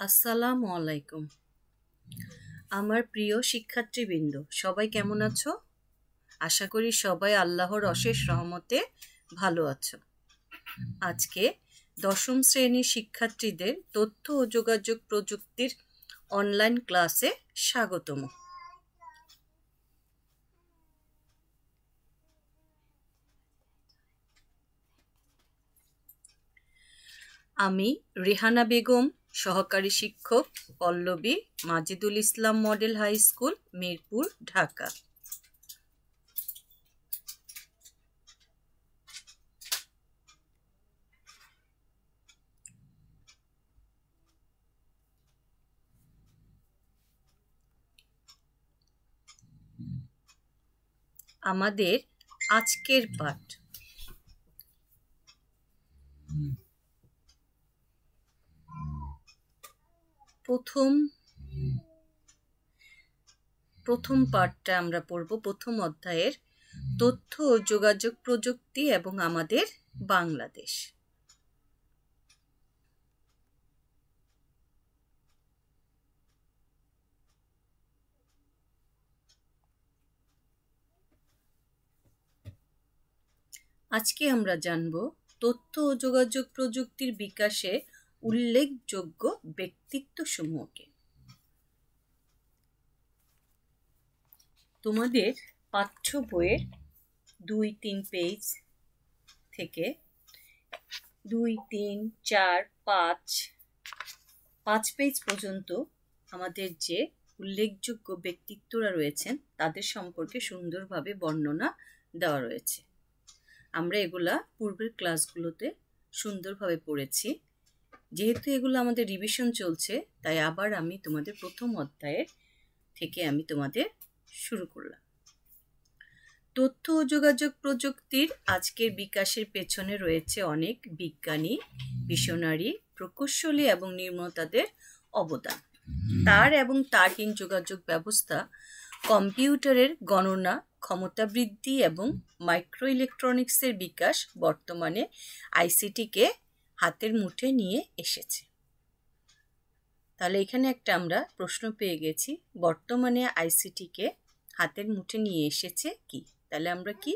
আসসালামু আলাইকুম। আমার প্রিয় শিক্ষার্থীবৃন্দ সবাই কেমন আছো? আশা করি সবাই আল্লাহর অশেষ রহমতে ভালো আছো। আজকে দশম শ্রেণির শিক্ষার্থীদের তথ্য ও যোগাযোগ প্রযুক্তির অনলাইন ক্লাসে স্বাগতম। আমি রেহানা বেগম সহকারী শিক্ষক Pallabi Majidul Islam model high school Mirpur Dhaka. আমাদের আজকের পাঠ। প্রথম প্রথম পাঠটা আমরা পড়ব প্রথম অধ্যায়ের তথ্য ও যোগাযোগ প্রযুক্তি এবং আমাদের বাংলাদেশ। আজকে আমরা জানব তথ্য ও যোগাযোগ প্রযুক্তির বিকাশে উল্লেখযোগ্য ব্যক্তিত্ব সমূহকে তোমাদের পাঠ্য বইয়ের দুই, তিন পেজ থেকে দুই, তিন, চার, পাঁচ পাঁচ পেজ পর্যন্ত আমাদের যে উল্লেখযোগ্য ব্যক্তিত্বরা রয়েছেন, তাদের সম্পর্কে সুন্দরভাবে বর্ণনা দেওয়া রয়েছে। আমরা এগুলা পূর্বের ক্লাসগুলোতে সুন্দরভাবে পড়েছি। যেহেতু এগুলো আমাদের রিভিশন চলছে, তাই আবার আমি তোমাদের প্রথম অধ্যায়ের থেকে আমি তোমাদের শুরু করলাম। তথ্য ও যোগাযোগ প্রযুক্তির আজকের বিকাশের পেছনে রয়েছে অনেক বিজ্ঞানী মিশনারি প্রকৌশলী এবং নির্মাতাদের অবদান। তার এবং তারহীন যোগাযোগ ব্যবস্থা, কম্পিউটারের গণনা, ক্ষমতা বৃদ্ধি এবং মাইক্রো ইলেকট্রনিক্সের বিকাশ বর্তমানে আইসিটিকে হাতের মুঠে নিয়ে এসেছে। তাহলে এখানে একটা আমরা প্রশ্ন পেয়ে গেছি, বর্তমানে আইসিটিকে হাতের মুঠে নিয়ে এসেছে কি? তাহলে আমরা কি?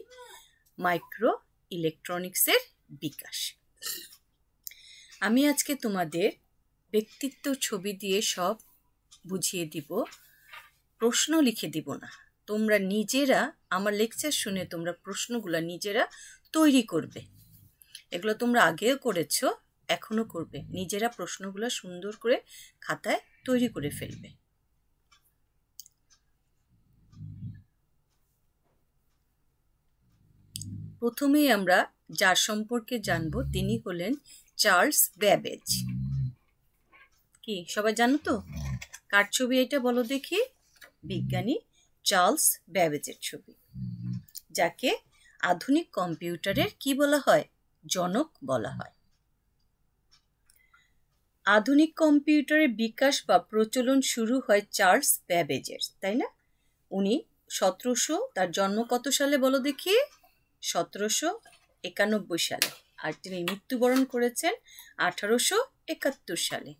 মাইক্রো ইলেকট্রনিক্সের বিকাশ। আমি আজকে তোমাদের ব্যক্তিত্ব ছবি দিয়ে সব বুঝিয়ে দিব, প্রশ্ন লিখে দিব না। তোমরা নিজেরা আমার লেকচার শুনে তোমরা প্রশ্নগুলো নিজেরা তৈরি করবে। এগুলো তোমরা আগেও করেছ, এখনও করবে। নিজেরা প্রশ্নগুলো সুন্দর করে খাতায় তৈরি করে ফেলবে। প্রথমেই আমরা যার সম্পর্কে জানব তিনি হলেন চার্লস ব্যাবেজ। কি, সবাই জানো তো? কার ছবি এটা বলো দেখি? বিজ্ঞানী চার্লস ব্যাবেজের ছবি। যাকে আধুনিক কম্পিউটারের কি বলা হয়? জনক বলা হয়। আধুনিক কম্পিউটারের বিকাশ বা প্রচলন শুরু হয় চার্লস ব্যাবেজের, তাই না? উনি সতেরোশো, তার জন্ম কত সালে বলো দেখি? সতেরোশো একানব্বই সালে। আর তিনি মৃত্যুবরণ করেছেন আঠারোশো একাত্তর সালে।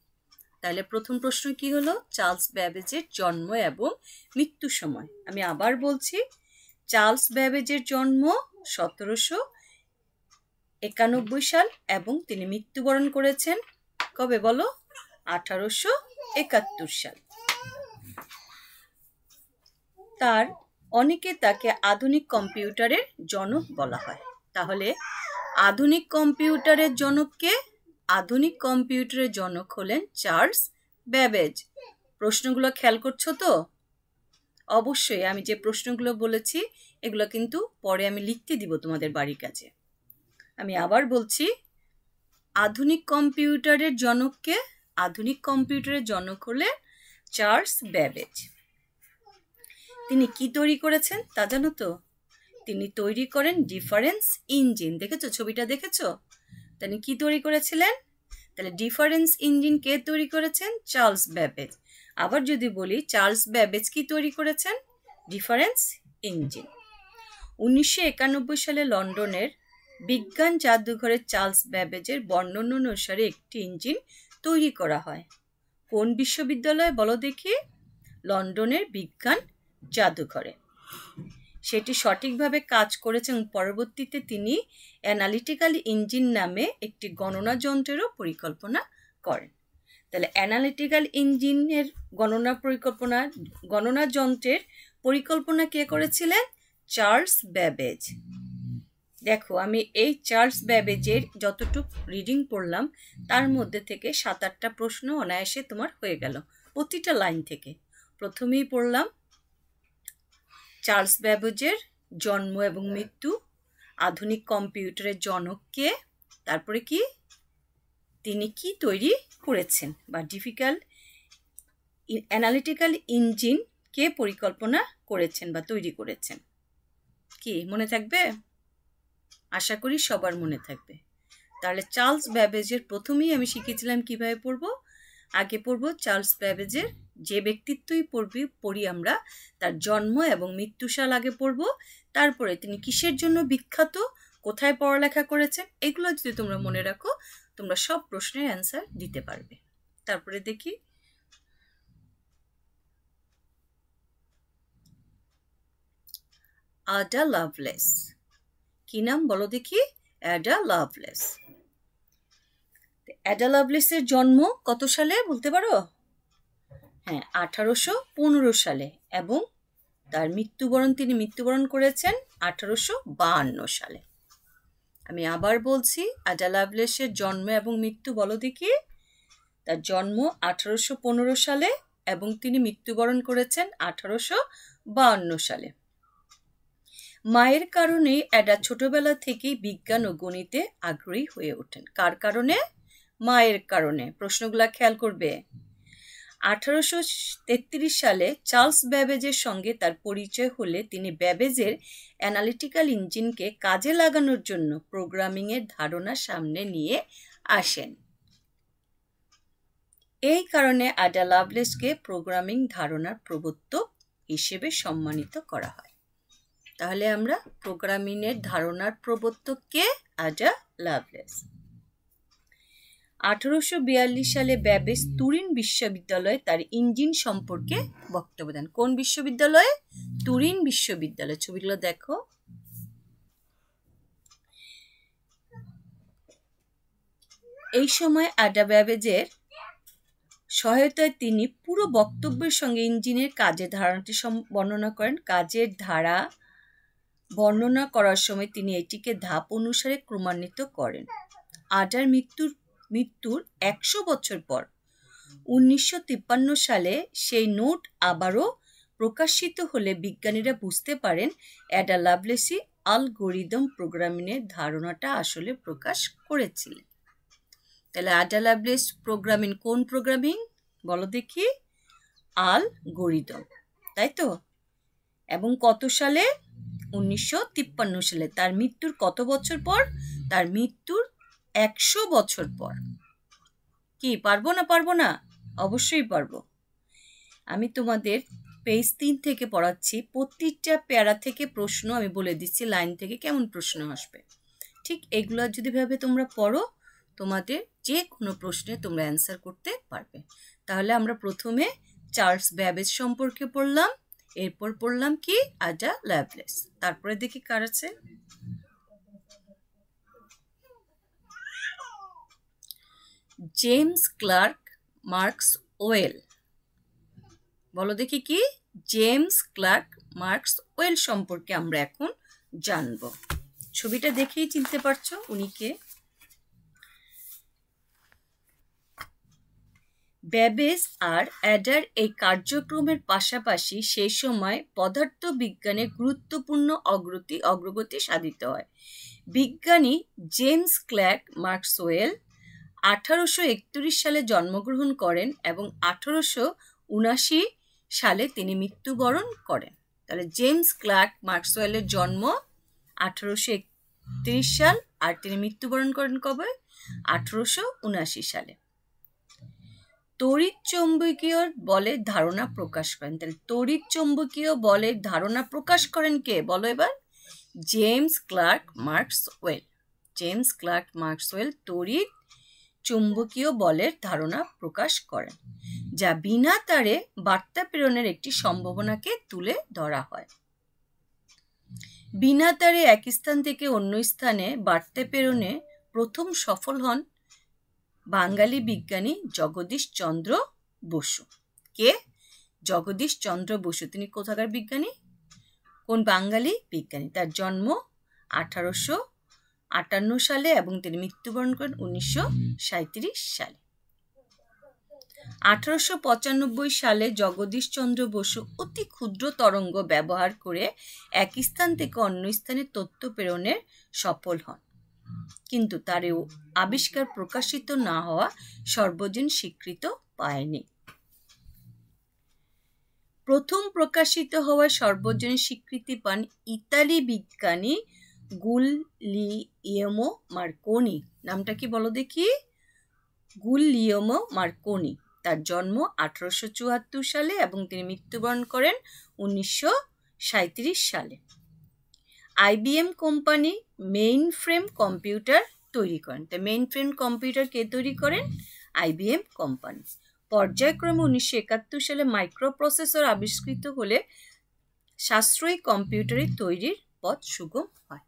তাহলে প্রথম প্রশ্ন কি হলো? চার্লস ব্যাবেজের জন্ম এবং মৃত্যু সময়। আমি আবার বলছি, চার্লস ব্যাবেজের জন্ম সতেরোশো একানব্বই সাল এবং তিনি মৃত্যুবরণ করেছেন, কবে বলো? আঠারোশো একাত্তর সাল। তার অনেকে তাকে আধুনিক কম্পিউটারের জনক বলা হয়। তাহলে আধুনিক কম্পিউটারের জনককে আধুনিক কম্পিউটারের জনক হলেন চার্লস ব্যাবেজ। প্রশ্নগুলো খেয়াল করছ তো? অবশ্যই, আমি যে প্রশ্নগুলো বলেছি, এগুলো কিন্তু পরে আমি লিখতে দিব তোমাদের বাড়ির কাছে। আমি আবার বলছি, আধুনিক কম্পিউটারের জনককে আধুনিক কম্পিউটারের জনক হলেন চার্লস ব্যাবেজ। তিনি কি তৈরি করেছেন তা জানো তো? তিনি তৈরি করেন ডিফারেন্স ইঞ্জিন। দেখেছ ছবিটা দেখেছ? তিনি কি তৈরি করেছিলেন? তাহলে ডিফারেন্স ইঞ্জিন কে তৈরি করেছেন? Charles Babbage. আবার যদি বলি, চার্লস ব্যাবেজ কি তৈরি করেছেন? Difference engine. উনিশশো একানব্বই সালে লন্ডনের বিজ্ঞান জাদুঘরে চার্লস ব্যাবেজের বর্ণনা অনুসারে একটি ইঞ্জিন তৈরি করা হয়। কোন বিশ্ববিদ্যালয়ে বলো দেখি? লন্ডনের বিজ্ঞান জাদুঘরে। সেটি সঠিকভাবে কাজ করেছে এবং পরবর্তীতে তিনি অ্যানালিটিক্যাল ইঞ্জিন নামে একটি গণনা যন্ত্রেরও পরিকল্পনা করেন। তাহলে অ্যানালিটিক্যাল ইঞ্জিনের গণনা পরিকল্পনা, গণনা যন্ত্রের পরিকল্পনা কে করেছিলেন? Charles Babbage. দেখো, আমি এই চার্লস ব্যাবেজের যতটুক রিডিং পড়লাম, তার মধ্যে থেকে সাত আটটা প্রশ্ন অনায়াসে তোমার হয়ে গেল, প্রতিটা লাইন থেকে। প্রথমেই পড়লাম, চার্লস ব্যাবেজের জন্ম এবং মৃত্যু, আধুনিক কম্পিউটারের জনককে, তারপরে কি? তিনি কি তৈরি করেছেন? বা ডিফিকাল্ট অ্যানালিটিক্যাল ইঞ্জিন কে পরিকল্পনা করেছেন বা তৈরি করেছেন? কি, মনে থাকবে? আশা করি সবার মনে থাকবে। তাহলে চার্লস ব্যাবেজের প্রথমেই আমি শিখেছিলাম কীভাবে পড়ব, আগে পড়ব চার্লস ব্যাবেজের যে ব্যক্তিত্বই পড়বি, পড়ি আমরা, তার জন্ম এবং মৃত্যুসাল আগে পড়ব, তারপরে তিনি কিসের জন্য বিখ্যাত, কোথায় পড়ালেখা করেছেন, এগুলো যদি তোমরা মনে রাখো, তোমরা সব প্রশ্নের অ্যান্সার দিতে পারবে। তারপরে দেখি। Ada Lovelace. কি নাম বলো দেখি? Ada Lovelace. অ্যাডা লাভলেসের জন্ম কত সালে বলতে পারো? হ্যাঁ আঠারোশো পনেরো সালে এবং তার মৃত্যুবরণ, তিনি মৃত্যুবরণ করেছেন আঠারোশো বাহান্ন সালে। আমি আবার বলছি আডা লাভলেসের জন্ম এবং মৃত্যু বলো দেখি। তার জন্ম আঠারোশো পনেরো সালে এবং তিনি মৃত্যুবরণ করেছেন আঠারোশো বাহান্ন সালে। মায়ের কারণে অ্যাডা ছোটবেলা থেকেই বিজ্ঞান ও গণিতে আগ্রহী হয়ে ওঠেন। কার কারণে? মায়ের কারণে। প্রশ্নগুলা খেয়াল করবে। আঠারোশো তেত্রিশ সালে চার্লস ব্যাবেজের সঙ্গে তার পরিচয় হলে তিনি ব্যাবেজের অ্যানালিটিক্যাল ইঞ্জিনকে কাজে লাগানোর জন্য প্রোগ্রামিংয়ের ধারণা সামনে নিয়ে আসেন। এই কারণে আডা লাভলেসকে প্রোগ্রামিং ধারণার প্রবর্তক হিসেবে সম্মানিত করা হয়। তাহলে আমরা প্রোগ্রামিংয়ের ধারণার প্রবর্তককে আডা লাভলেস আঠারোশো বিয়াল্লিশ সালে ব্যাবেজ তুরিন বিশ্ববিদ্যালয়ে তার ইঞ্জিন সম্পর্কে বক্তব্য দেন। কোন বিশ্ববিদ্যালয়ে? তুরিন বিশ্ববিদ্যালয়। ছবিগুলো দেখো। এই সময় আডা ব্যাবেজের সহায়তায় তিনি পুরো বক্তব্যের সঙ্গে ইঞ্জিনের কাজের ধারণাটি বর্ণনা করেন। কাজের ধারা বর্ণনা করার সময় তিনি এটিকে ধাপ অনুসারে ক্রমান্বিত করেন। আডার মৃত্যুর মৃত্যুর একশো বছর পর উনিশশো তিপ্পান্ন সালে সেই নোট আবারও প্রকাশিত হলে বিজ্ঞানীরা বুঝতে পারেন অ্যাডা লাভলেসি আলগোরিদম প্রোগ্রামিংয়ের ধারণাটা আসলে প্রকাশ করেছিলেন তাহলে অ্যাডা লাভলেস প্রোগ্রামিং কোন প্রোগ্রামিং? বলো দেখি। আল গরিদম তাই তো? এবং কত সালে? উনিশশো তিপ্পান্ন সালে। তার মৃত্যুর কত বছর পর? তার মৃত্যুর একশো বছর পর। কি, পারব না পারব না? অবশ্যই পারব। আমি তোমাদের পেজ তিন থেকে পড়াচ্ছি। প্রতিটা প্যারা থেকে প্রশ্ন আমি বলে দিচ্ছি লাইন থেকে কেমন প্রশ্ন আসবে। ঠিক এগুলো যদি ভাবে তোমরা পড়ো, তোমাদের যে কোনো প্রশ্নে তোমরা অ্যান্সার করতে পারবে। তাহলে আমরা প্রথমে চার্লস ব্যাবেজ সম্পর্কে পড়লাম। এরপর পড়লাম কি? আডা ল্যাবলেস তারপরে দেখি কার আছে? জেমস ক্লার্ক মার্কস ওয়েল বলো দেখি কি? জেমস ক্লার্ক মার্কস ওয়েল সম্পর্কে আমরা এখন জানব। ছবিটা দেখেই চিনতে পারছ উনি কে? ব্যাবেজ আর অ্যাডার এই কার্যক্রমের পাশাপাশি সেই সময় পদার্থ বিজ্ঞানের গুরুত্বপূর্ণ অগ্রতি, অগ্রগতি সাধিত হয়। বিজ্ঞানী জেমস ক্ল্যাক মার্কসওয়েল আঠারোশো একত্রিশ সালে জন্মগ্রহণ করেন এবং আঠারোশো উনাশি সালে তিনি মৃত্যুবরণ করেন। তাহলে জেমস ক্লার্ক মার্কসওয়েলের জন্ম আঠারোশো একত্রিশ সাল আর তিনি মৃত্যুবরণ করেন কবে? আঠারোশো উনাশি সালে। তড়িৎ চৌম্বকীয় বলের ধারণা প্রকাশ করেন। তাহলে তড়িৎ চৌম্বকীয় বলের ধারণা প্রকাশ করেন কে? বলো এবার। James Clerk Maxwell. James Clerk Maxwell তড়িৎ চুম্বকীয় বলের ধারণা প্রকাশ করেন, যা বিনা তারে বার্তা প্রেরণের একটি সম্ভাবনাকে তুলে ধরা হয়। বিনা তারে এক স্থান থেকে অন্য স্থানে বার্তা প্রেরণে প্রথম সফল হন বাঙালি বিজ্ঞানী জগদীশ চন্দ্র বসু। কে? জগদীশ চন্দ্র বসু। তিনি কোথাকার বিজ্ঞানী? কোন বাঙালি বিজ্ঞানী? তার জন্ম আঠারোশো আটান্ন সালে এবং তিনি মৃত্যুবরণ করেন উনিশশো সালে। আঠারোশো পঁচানব্বই সালে জগদীশ চন্দ্র বসু অতি ক্ষুদ্র তরঙ্গ ব্যবহার করে এক স্থান থেকে অন্য স্থানে তথ্য প্রেরণের সফল হন। কিন্তু তার আবিষ্কার প্রকাশিত না হওয়া সর্বজন স্বীকৃত পায়নি। প্রথম প্রকাশিত হওয়া সর্বজনীন স্বীকৃতি পান ইতালি বিজ্ঞানী গুলিয়েমো মার্কোনি। নামটা কি বলো দেখি? গুলিয়েমো মার্কোনি। তার জন্ম আঠারোশো চুয়াত্তর সালে এবং তিনি মৃত্যুবরণ করেন উনিশশো সাঁইত্রিশ সালে। IBM company mainframe computer তৈরি করেন। তা মেইন ফ্রেম কম্পিউটার কে তৈরি করেন? IBM company. পর্যায়ক্রমে উনিশশো একাত্তর সালে মাইক্রো প্রসেসর আবিষ্কৃত হলে সাশ্রয়ী কম্পিউটারের তৈরির পথ সুগম হয়।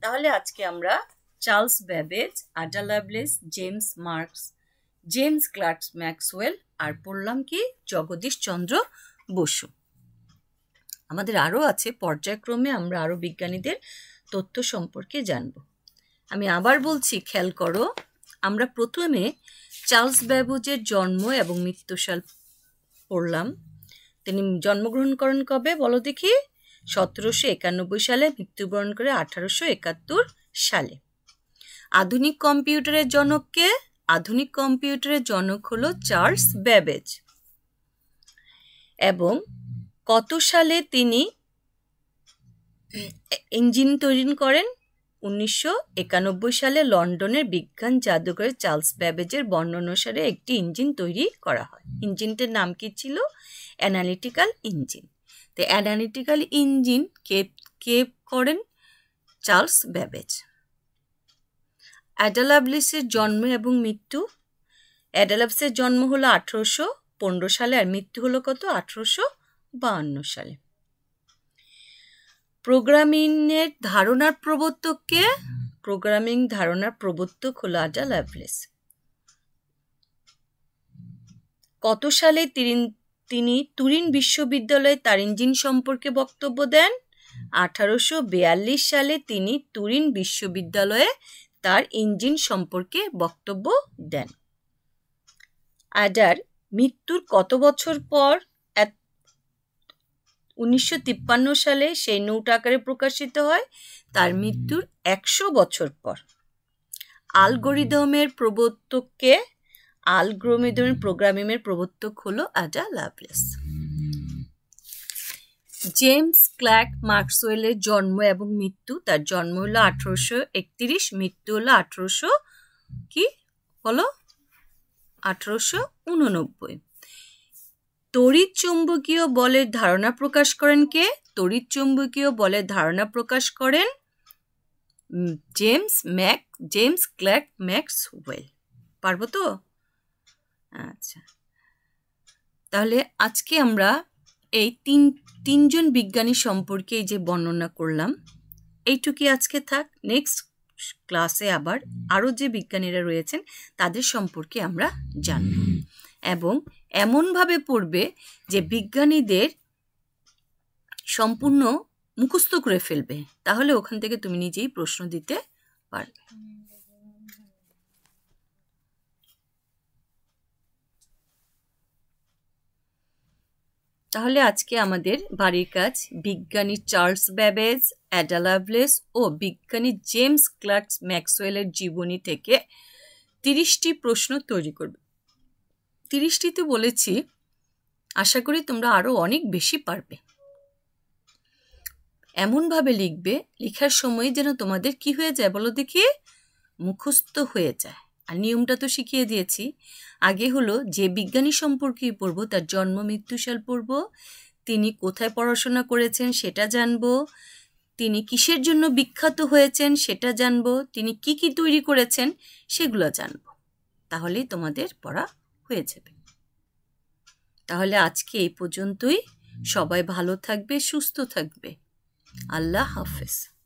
তাহলে আজকে আমরা Charles Babbage, Ada Lovelace, James Marks, James Clerks Maxwell আর পড়লাম কি জগদীশ চন্দ্র বসু। আমাদের আরও আছে, পর্যায়ক্রমে আমরা আরও বিজ্ঞানীদের তথ্য সম্পর্কে জানব। আমি আবার বলছি, খেয়াল করো, আমরা প্রথমে চার্লস ব্যাবুজের জন্ম এবং মৃত্যুসাল পড়লাম। তিনি জন্মগ্রহণ করেন কবে বলো দেখি? সতেরোশো একানব্বই সালে, মৃত্যুবরণ করে আঠারোশো একাত্তর সালে। আধুনিক কম্পিউটারের জনককে আধুনিক কম্পিউটারের জনক হলো চার্লস ব্যাবেজ। এবং কত সালে তিনি ইঞ্জিন তৈরি করেন? উনিশশো একানব্বই সালে লন্ডনের বিজ্ঞান জাদুঘরে চার্লস ব্যাবেজের বর্ণনা অনুসারে একটি ইঞ্জিন তৈরি করা হয়। ইঞ্জিনটির নাম কি ছিল? Analytical engine. তো অ্যানালিটিক্যাল ইঞ্জিন কে কে করেন? Charles Babbage. অ্যাডালাবলিসের জন্ম এবং মৃত্যু? অ্যাডালাবসের জন্ম হলো আঠেরোশো পনেরো সালে আর মৃত্যু হলো কত? আঠেরোশো বাহান্ন সালে। প্রোগ্রামিংয়ের ধারণার প্রবর্তককে প্রোগ্রামিং ধারণার প্রবর্তক হলো আডা লাভলেস কত সালে তিনি তিনি তুরিন বিশ্ববিদ্যালয়ে তার ইঞ্জিন সম্পর্কে বক্তব্য দেন? আঠারোশো বিয়াল্লিশ সালে তিনি তুরিন বিশ্ববিদ্যালয়ে তার ইঞ্জিন সম্পর্কে বক্তব্য দেন। আডার মৃত্যুর কত বছর পর উনিশশো তিপ্পান্ন সালে সেই নোট আকারে প্রকাশিত হয়। তার মৃত্যুর একশো বছর পর। আলগোরিদমের প্রবর্তককে, আলগ্রোমিদমের প্রোগ্রামিংয়ের প্রবর্তক হলো আডা লাভলেস। জেমস ক্ল্যাক মার্কসওয়েলের জন্ম এবং মৃত্যু, তার জন্ম হলো আঠারোশো একত্রিশ, মৃত্যু হলো আঠারোশো কি? বলো? আঠারোশো উননব্বই। তড়িৎ চুম্বকীয় বলের ধারণা প্রকাশ করেন কে? তড়িৎ চুম্বকীয় বলের ধারণা প্রকাশ করেন James Mac, James Clerk Maxwell পারব তো? আচ্ছা। তাহলে আজকে আমরা এই তিন, তিনজন বিজ্ঞানী সম্পর্কে যে বর্ণনা করলাম, এইটুকুই আজকে থাক। নেক্সট ক্লাসে আবার আরও যে বিজ্ঞানীরা রয়েছেন, তাদের সম্পর্কে আমরা জানব। এবং এমনভাবে পড়বে যে বিজ্ঞানীদের সম্পূর্ণ মুখস্থ করে ফেলবে। তাহলে ওখান থেকে তুমি নিজেই প্রশ্ন দিতে পারবে। তাহলে আজকে আমাদের বাড়ির কাজ, বিজ্ঞানী চার্লস ব্যাবেজ অ্যাডালাভলেস ও বিজ্ঞানী জেমস ক্লার্কস ম্যাক্সওয়েলের জীবনী থেকে তিরিশটি প্রশ্ন তৈরি করবে। তিরিশটি তো বলেছি, আশা করি তোমরা আরও অনেক বেশি পারবে। এমনভাবে লিখবে, লেখার সময় যেন তোমাদের কি হয়ে যায় বলো দেখি? মুখস্থ হয়ে যায়। আর নিয়মটা তো শিখিয়ে দিয়েছি। আগে হলো যে বিজ্ঞানী সম্পর্কে পড়ব, তার জন্ম মৃত্যুসাল পড়ব, তিনি কোথায় পড়াশোনা করেছেন সেটা জানব, তিনি কিসের জন্য বিখ্যাত হয়েছেন সেটা জানব, তিনি কি কি তৈরি করেছেন সেগুলো জানব। তাহলেই তোমাদের পড়া হয়ে যাবে। তাহলে আজকে এই পর্যন্তই। সবাই ভালো থাকবে সুস্থ থাকবে। আল্লাহ হাফেজ।